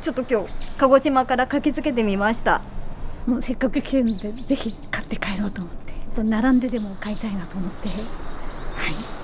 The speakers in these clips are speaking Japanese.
ちょっと今日鹿児島から駆けつけてみました。もうせっかく来るのでぜひ買って帰ろうと思って。と並んででも買いたいなと思って。はい。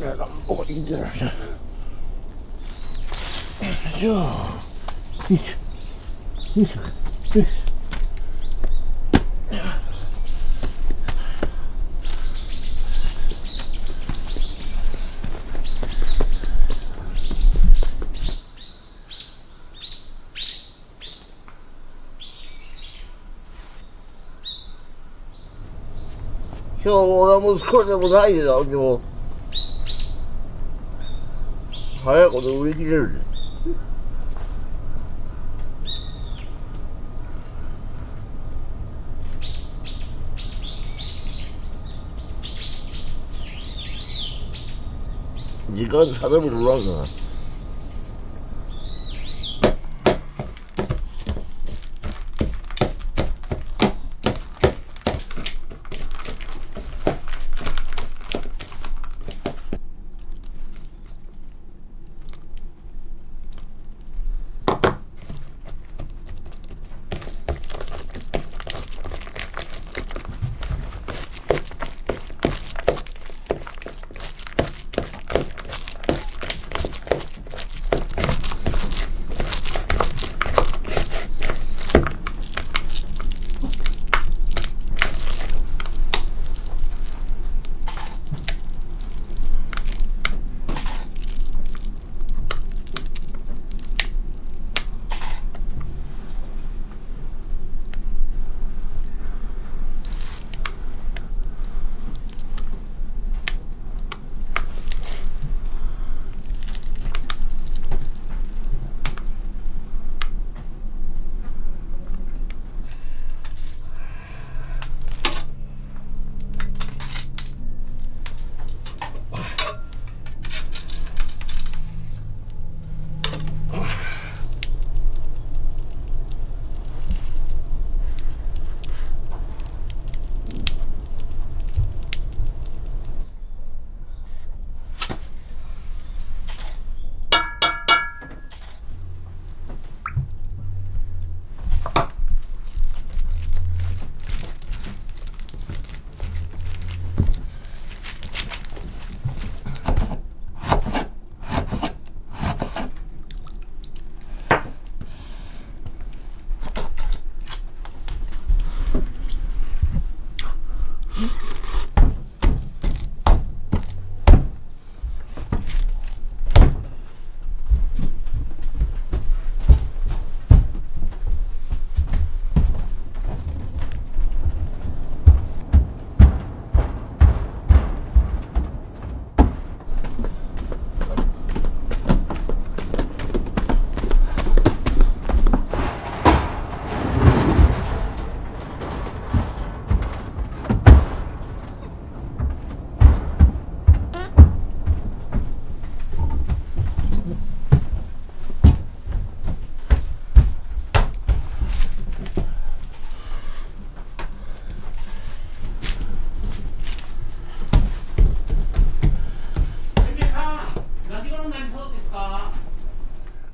これなんぼこいいんじゃないよいしょよいしょよいしょよいしょ今日も俺は息子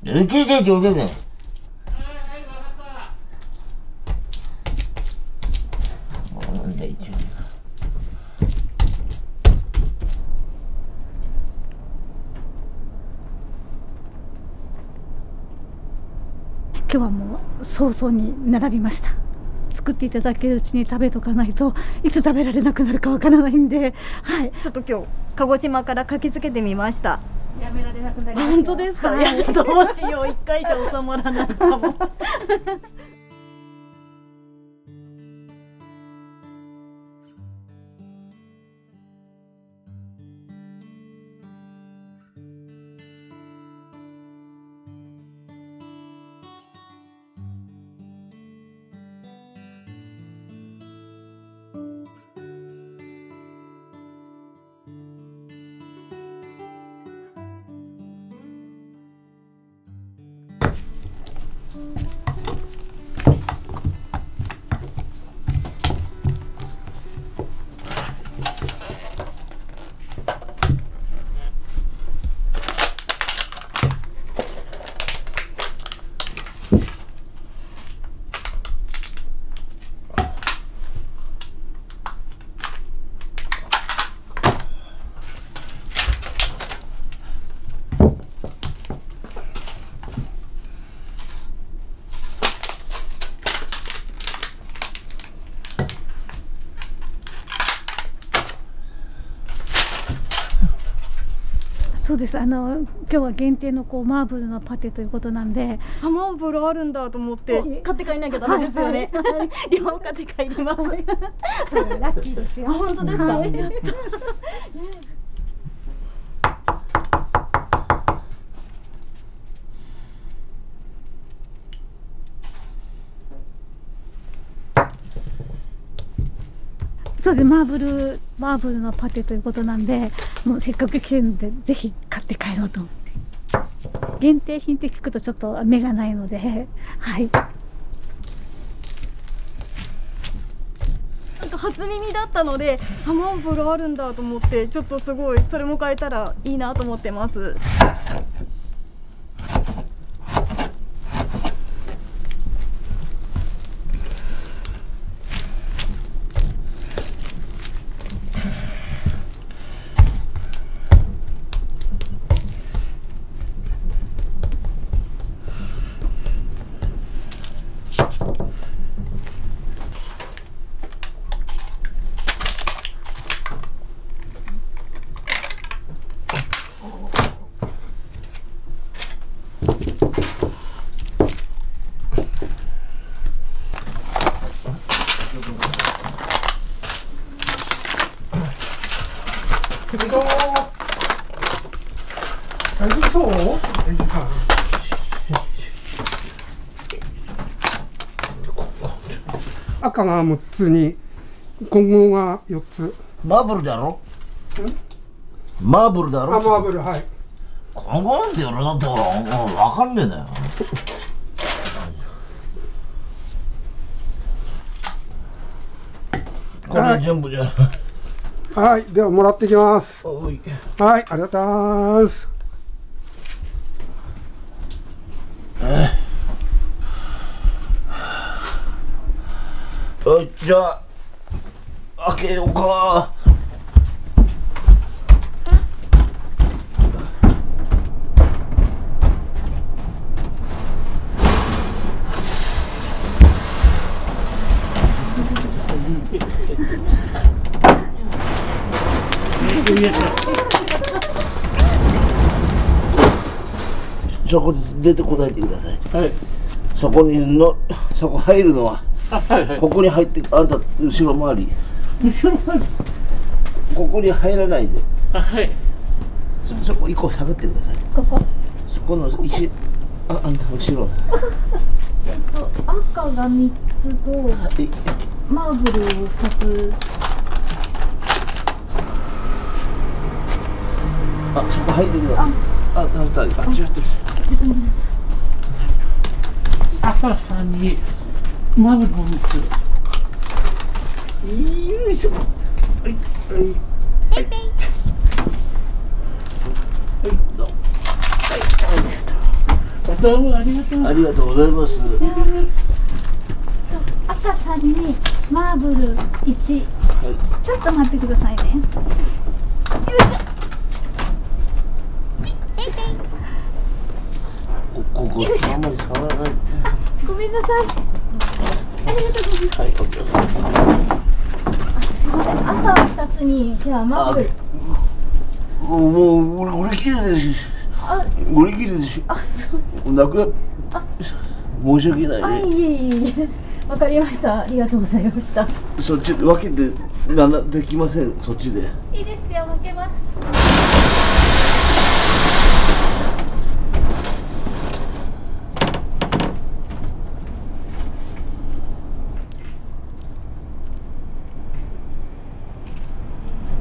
え、ちょちょちょ、ちょちょ。今日はもう早々に並びました作っていただけるうちに食べとかないといつ食べられなくなるかわからないん。ではいちょっと今日鹿児島から駆けつけてみましたやめられなくなり本当ですか、はい。いやどうしよう。一回じゃ収まらないかもそうです。あの今日は限定のこうマーブルのパテということなんで。ハマンブルあるんだと思ってはい買って帰んなきゃダメですよね、両買って帰ります、ラッキーですよ。あ本当ですか、はいそうです。マーブルマーブルのパテということなんでもうせっかく来てるのでぜひ買って帰ろうと思って。限定品って聞くとちょっと目がないのではい。なんか初耳だったのでハマンブルあるんだと思ってちょっとすごいそれも買えたらいいなと思ってますけど大丈夫そうエイジさん赤が6つに。混合が4つ。マーブルだろ？マーブルだあろ？マーブルはい。今後なんだよ俺だって分かんねえんだよ。これ全部じゃはい。ではもらってきます。はい。ありがとうございますおいじゃあ開けようか。そこに出てこないでください。はい。そこにのそこ入るのは。あ、はい。はい。ここに入ってあんた後ろ回り。後ろまで。ここに入らないで。あ、はい。そそこ一個下がってください。ここ？そこの石ああんた後ろ。赤が3つとはい。マーブル2つ。あそこ入るよあ。ああんたあ違ってる赤さんに。マブルを三つ。よいしょはいはいはいはいどうもどどうもありがとう。ありがとうございます。赤さんにマーブル1、ちょっと待ってくださいねこここあんまり触らない。ごめんなさいはい、お気をつけてすい。ません赤は2つにじゃあマーブルもう、もう、俺、俺切れです。俺切れです。あ、そう。なくなっ。申し訳ない。ね。い。えい。えい。えわかりましたありがとうござい。ましたそっち分けて、な、な、できません。そっちで。い。い。ですよ分けます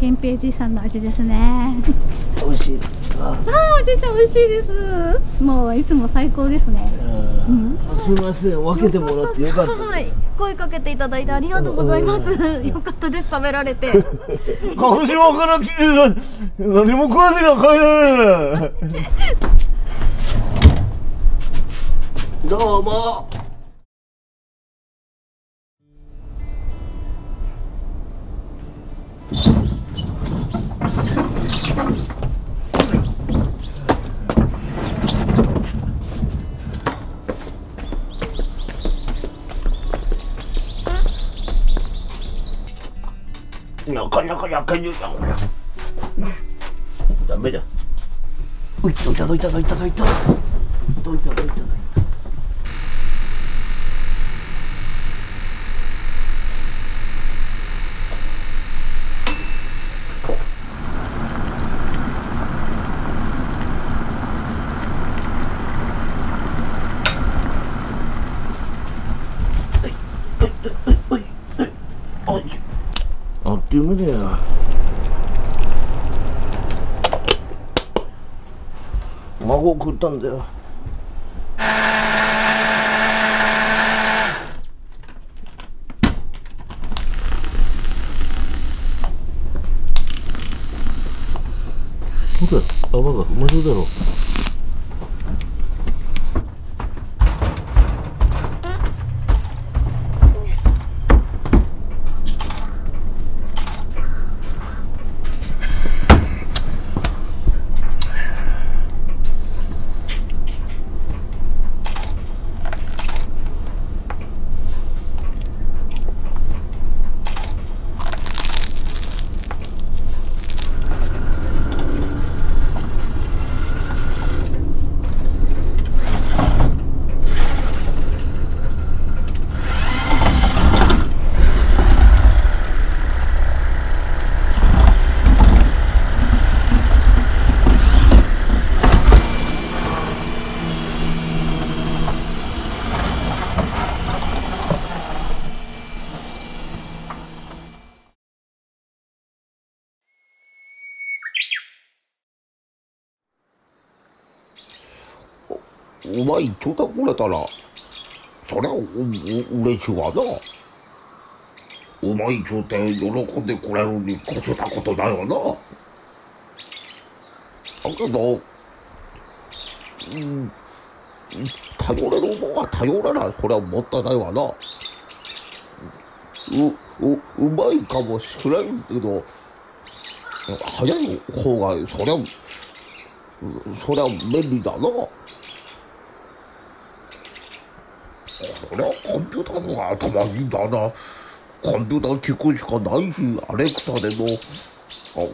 源平じいさんの味ですね。美味しい。ああおじいちゃん美味しいです。もういつも最高ですね。すみません、分けてもらってよかった。はい。声かけていただいてありがとうございます。よかったです食べられて。鹿児島から来てた何も食わずには帰られない。どうもなかなかやかにダメだ。ういどいたどいたどいたどいた。どいたどいたどいたああっという間だよ。孫を食ったんだよ。ほら泡がうまそうだろお前一丁だくれたら、そりゃおお嬉しいわな。お前一丁って喜んでくれるに越したことないわな。だけど、うん、頼れるもんは頼れない。そりゃもったいないわな。う、う、うまいかもしれんけど、早い方が、そりゃ、そりゃ便利だな。そりゃコンピューターの方が頭いいんだな。コンピューター聞くしかないし、アレクサでも、あ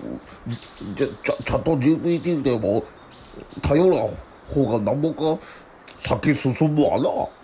じゃちゃチャット GPT でも、頼ら方がなんぼか先進むわな。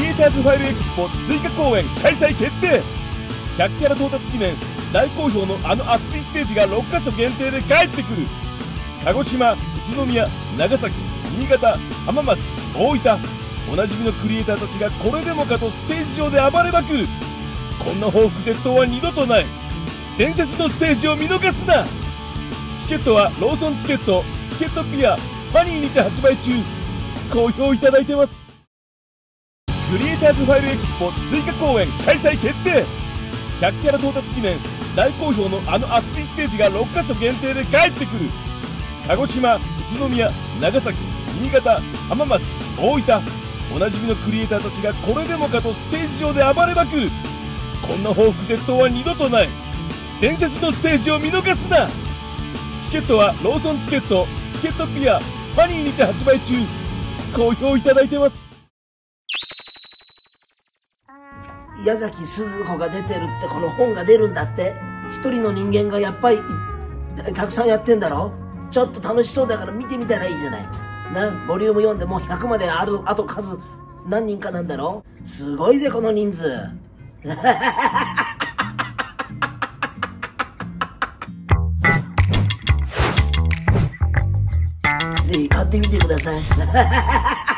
リエイターズファイルエキスポ追加公演開催決定。100キャラ到達記念。大好評のあの熱いステージが6カ所限定で帰ってくる。鹿児島宇都宮長崎新潟浜松大分。おなじみのクリエイターたちがこれでもかとステージ上で暴れまくる。こんな報復絶倒は二度とない。伝説のステージを見逃すな。チケットはローソンチケットチケットピアファニーにて発売中。好評いただいてます。クリエイターズファイルエキスポ追加公演開催決定。100キャラ到達記念大好評のあの熱いステージが6カ所限定で帰ってくる。鹿児島宇都宮長崎新潟浜松大分おなじみのクリエイターたちがこれでもかとステージ上で暴れまくる。こんな報復絶倒は二度とない。伝説のステージを見逃すな。チケットはローソンチケットチケットピアファニーにて発売中。好評いただいてます。矢崎鈴子が出てるってこの本が出るんだって。一人の人間がやっぱりたくさんやってんだろ？ちょっと楽しそうだから見てみたらいいじゃない。なボリューム4でもう100まであるあと数何人かなんだろ？すごいぜこの人数。ぜひ買ってみてください。